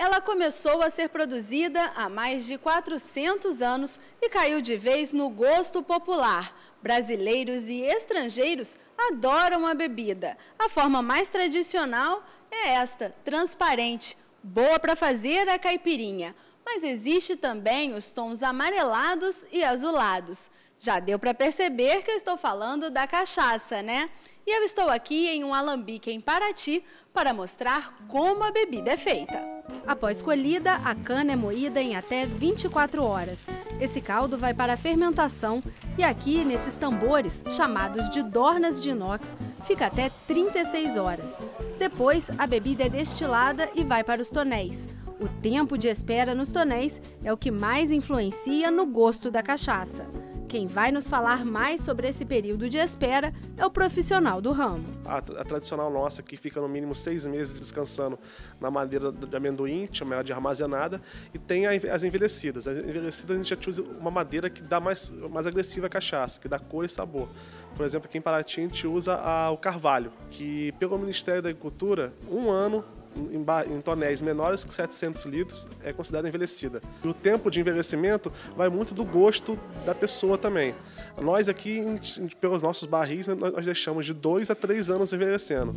Ela começou a ser produzida há mais de 400 anos e caiu de vez no gosto popular. Brasileiros e estrangeiros adoram a bebida. A forma mais tradicional é esta, transparente, boa para fazer a caipirinha. Mas existe também os tons amarelados e azulados. Já deu para perceber que eu estou falando da cachaça, né? E eu estou aqui em um alambique em Paraty para mostrar como a bebida é feita. Após colhida, a cana é moída em até 24 horas. Esse caldo vai para a fermentação e aqui, nesses tambores, chamados de dornas de inox, fica até 36 horas. Depois, a bebida é destilada e vai para os tonéis. O tempo de espera nos tonéis é o que mais influencia no gosto da cachaça. Quem vai nos falar mais sobre esse período de espera é o profissional do ramo. A, a tradicional nossa, que fica no mínimo seis meses descansando na madeira de amendoim, chama ela de armazenada, e tem as envelhecidas. As envelhecidas a gente já usa uma madeira que dá mais, mais agressiva à cachaça, que dá cor e sabor. Por exemplo, aqui em Paraty a gente usa a, o carvalho, que pelo Ministério da Agricultura, um ano em, em tonéis menores que 700 litros é considerada envelhecida. E o tempo de envelhecimento vai muito do gosto da pessoa também. Nós aqui, pelos nossos barris, né, nós deixamos de 2 a 3 anos envelhecendo.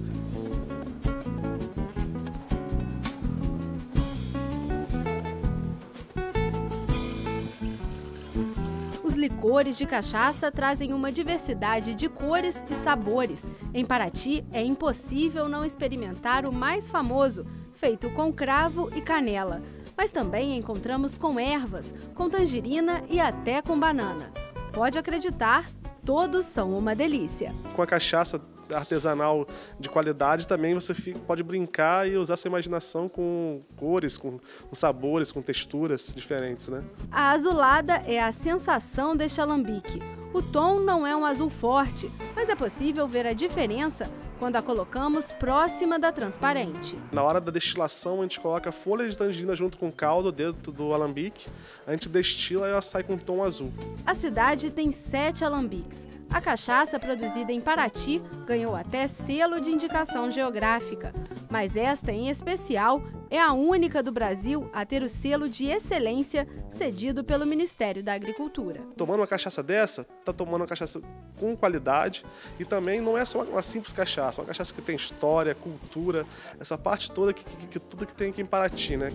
Licores de cachaça trazem uma diversidade de cores e sabores. Em Paraty, é impossível não experimentar o mais famoso, feito com cravo e canela. Mas também encontramos com ervas, com tangerina e até com banana. Pode acreditar, todos são uma delícia. Com a cachaça artesanal de qualidade, também você pode brincar e usar sua imaginação com cores, com, sabores, com texturas diferentes, né? A azulada é a sensação deste alambique. O tom não é um azul forte, mas é possível ver a diferença quando a colocamos próxima da transparente. Na hora da destilação, a gente coloca folha de tangerina junto com caldo dentro do alambique, a gente destila e ela sai com um tom azul. A cidade tem sete alambiques. A cachaça produzida em Paraty ganhou até selo de indicação geográfica, mas esta em especial é a única do Brasil a ter o selo de excelência cedido pelo Ministério da Agricultura. Tomando uma cachaça dessa, tá tomando uma cachaça com qualidade e também não é só uma simples cachaça, uma cachaça que tem história, cultura, essa parte toda que, que, que tudo que tem aqui em Paraty, né?